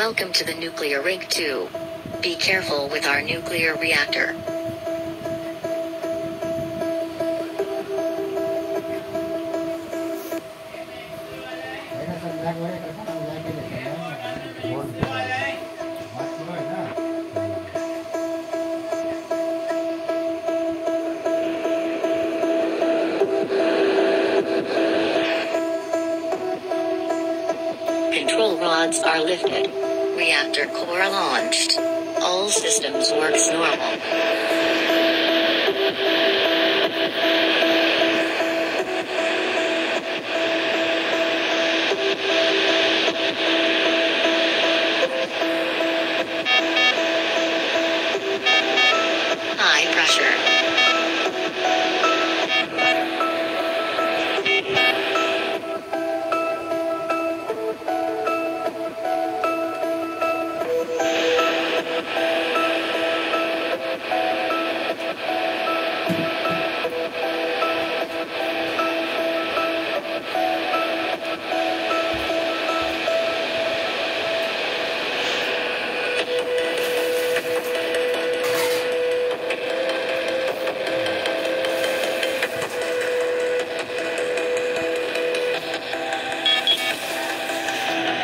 Welcome to the nuclear rig 2. Be careful with our nuclear reactor. Control rods are lifted reactor core launched. All systems works normal. pressure.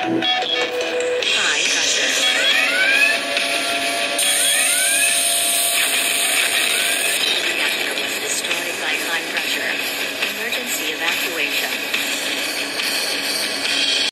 Yeah.